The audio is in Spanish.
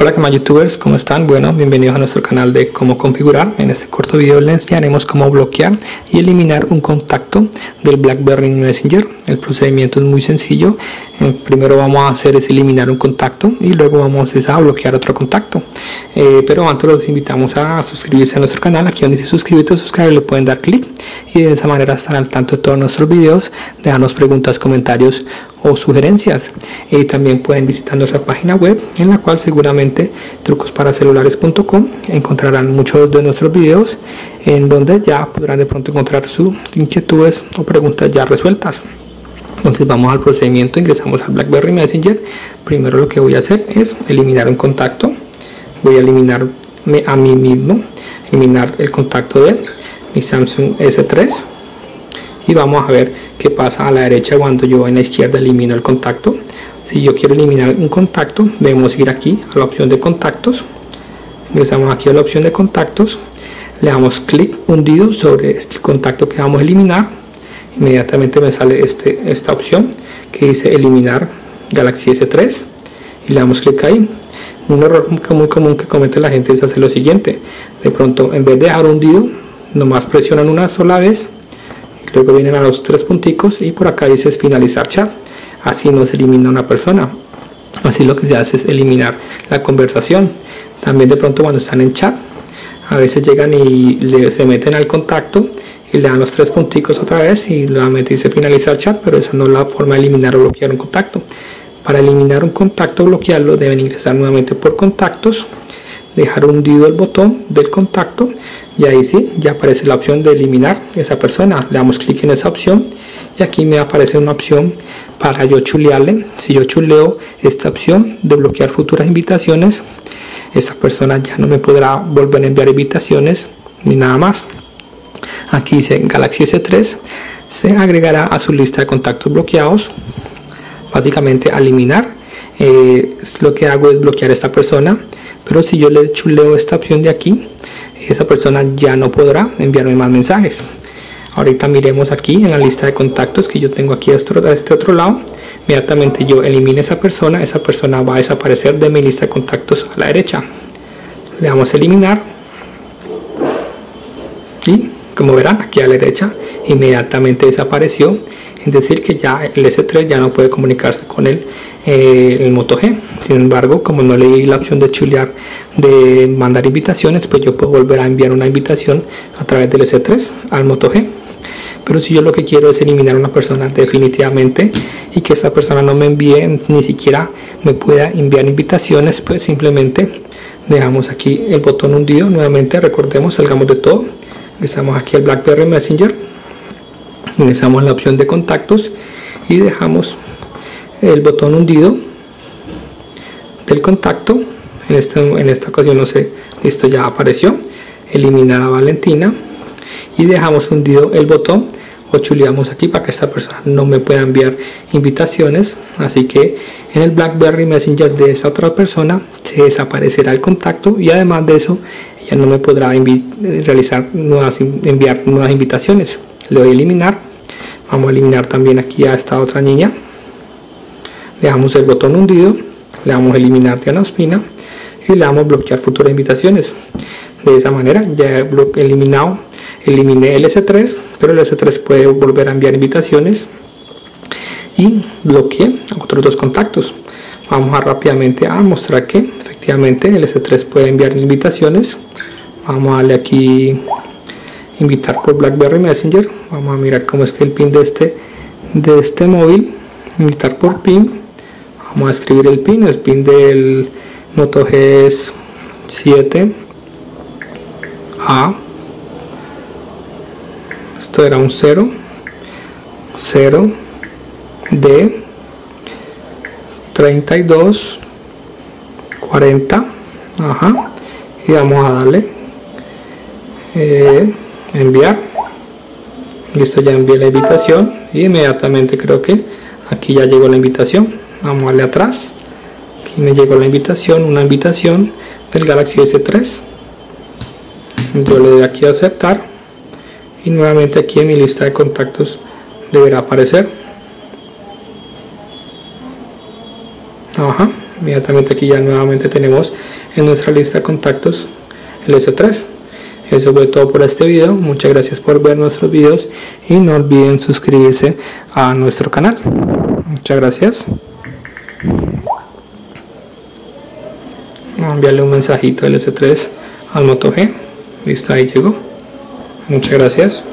Hola que más youtubers, ¿cómo están? Bueno, bienvenidos a nuestro canal de cómo configurar. En este corto video les enseñaremos cómo bloquear y eliminar un contacto del BlackBerry Messenger. El procedimiento es muy sencillo. Eh, primero vamos a hacer es eliminar un contacto y luego vamos a bloquear otro contacto. Eh, pero antes los invitamos a suscribirse a nuestro canal. Aquí donde dice suscríbete o suscribir le pueden dar clic y de esa manera estar al tanto de todos nuestros videos, dejarnos preguntas, comentarios o sugerencias. Y también pueden visitar nuestra página web en la cual seguramente trucosparacelulares.com encontrarán muchos de nuestros videos en donde ya podrán de pronto encontrar sus inquietudes o preguntas ya resueltas. Entonces vamos al procedimiento, ingresamos al BlackBerry Messenger. Primero lo que voy a hacer es eliminar un contacto. Voy a eliminarme a mí mismo, eliminar el contacto de mi Samsung S3 y vamos a ver qué pasa a la derecha cuando yo en la izquierda elimino el contacto. Si yo quiero eliminar un contacto debemos ir aquí a la opción de contactos. Ingresamos aquí a la opción de contactos. Le damos clic hundido sobre este contacto que vamos a eliminar. Inmediatamente me sale este, esta opción que dice eliminar Galaxy S3 y le damos clic ahí un error muy común que comete la gente es hacer lo siguiente. De pronto en vez de dejar hundido nomás presionan una sola vez luego vienen a los tres punticos y por acá dice finalizar chat así no se elimina una persona. Así lo que se hace es eliminar la conversación. También de pronto cuando están en chat a veces llegan y se meten al contacto y le dan los tres punticos otra vez y nuevamente dice finalizar chat pero esa no es la forma de eliminar o bloquear un contacto para eliminar un contacto o bloquearlo deben ingresar nuevamente por contactos dejar hundido el botón del contacto y ahí sí ya aparece la opción de eliminar esa persona. Le damos clic en esa opción y aquí me aparece una opción para yo chulearle. Si yo chuleo esta opción de bloquear futuras invitaciones esta persona ya no me podrá volver a enviar invitaciones ni nada más. Aquí dice Galaxy S3 se agregará a su lista de contactos bloqueados básicamente eliminar eh, lo que hago es bloquear a esta persona pero si yo le chuleo esta opción de aquí esa persona ya no podrá enviarme más mensajes. Ahorita miremos aquí en la lista de contactos que yo tengo aquí a este otro lado. Inmediatamente yo elimine esa persona esa persona va a desaparecer de mi lista de contactos a la derecha. Le damos a eliminar. Y como verán aquí a la derecha inmediatamente desapareció es decir que ya el S3 ya no puede comunicarse con él eh, el Moto G. Sin embargo, como no leí la opción de chulear de mandar invitaciones, pues yo puedo volver a enviar una invitación a través del S3 al Moto G. Pero si yo lo que quiero es eliminar a una persona definitivamente y que esa persona no me envíe ni siquiera me pueda enviar invitaciones, pues simplemente dejamos aquí el botón hundido. Nuevamente recordemos, salgamos de todo. Ingresamos aquí al BlackBerry Messenger. Ingresamos la opción de contactos y dejamos el botón hundido del contacto. En, este, en esta ocasión no sé esto ya apareció. Eliminar a Valentina y dejamos hundido el botón. O chuleamos aquí para que esta persona no me pueda enviar invitaciones. Así que en el BlackBerry Messenger de esa otra persona se desaparecerá el contacto y además de eso ya no me podrá realizar nuevas enviar nuevas invitaciones. Le doy a eliminar vamos a eliminar también aquí a esta otra niña dejamos el botón hundido, le damos a eliminar Spina y le damos bloquear futuras invitaciones. De esa manera ya he eliminado, eliminé el S3, pero el S3 puede volver a enviar invitaciones y bloqueé otros dos contactos. Vamos a rápidamente a mostrar que efectivamente el S3 puede enviar invitaciones. Vamos a darle aquí invitar por BlackBerry Messenger. Vamos a mirar cómo es que el pin de este de este móvil. Invitar por pin. Vamos a escribir el pin. El pin del Moto G es 7 A. Esto era un 0 0 D. 32 40 ajá. Y vamos a darle. Eh, enviar. Listo ya envié la invitación y inmediatamente creo que aquí ya llegó la invitación. Vamos a darle atrás. Aquí me llegó la invitación una invitación del Galaxy S3 yo le doy aquí a aceptar y nuevamente aquí en mi lista de contactos deberá aparecer. Ajá, inmediatamente aquí ya nuevamente tenemos en nuestra lista de contactos el S3 eso fue todo por este video. Muchas gracias por ver nuestros videos y no olviden suscribirse a nuestro canal. Muchas gracias. Vamos a enviarle un mensajito del S3 al Moto G. Listo ahí llegó. Muchas gracias